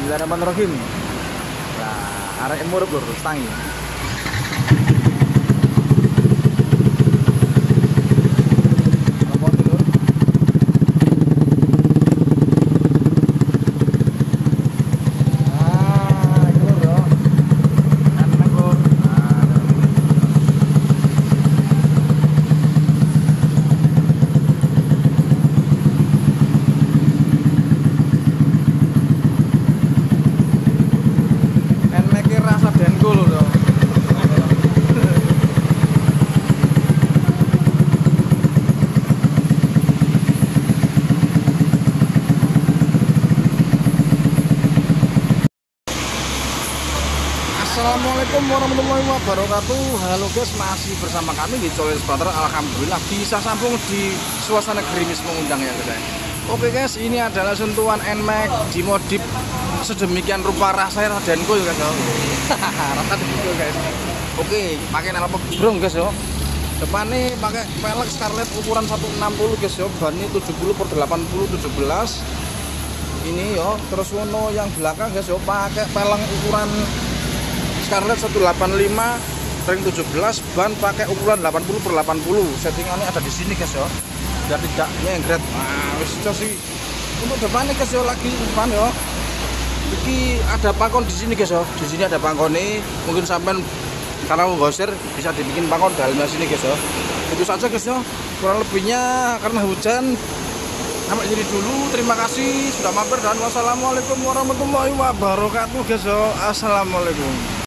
Bismillahirrahmanirrahim. Nah, arek murup lur tangi. Telepon dulu. Ah, itu lur yo. Enak lur. Nah, Enake rasa denko lho to. Assalamualaikum warahmatullahi wabarakatuh. Halo guys, masih bersama kami di Colin Spotter Alhamdulillah bisa sambung di suasana gerimis mengundang ya guys. Oke guys, ini adalah sentuhan NMAX dimodif sedemikian rupa rasanya denko ya guys. Rasa denko guys. Oke, pakai knalpot brong guys yo. Depannya pakai pelek Scarlett ukuran 160 guys yo. Bannya 70 per 80 17 ini yo terus wono yang belakang guys yo. Pakai peleng ukuran Scarlett 185 ring 17 ban pakai ukuran 80 per 80 settingannya ada di sini guys yo biar tidak nyengret nah wis sih. Untuk depannya guys yo lagi depan yo ini ada pangkon di sini guys yo di sini ada pangkon nih mungkin sampai karena mau gosir bisa dibikin pangkon dalamnya sini guys yo itu saja guys yo kurang lebihnya karena hujan sampai sini dulu. Terima kasih sudah mampir dan wassalamualaikum warahmatullahi wabarakatuh guys yo assalamualaikum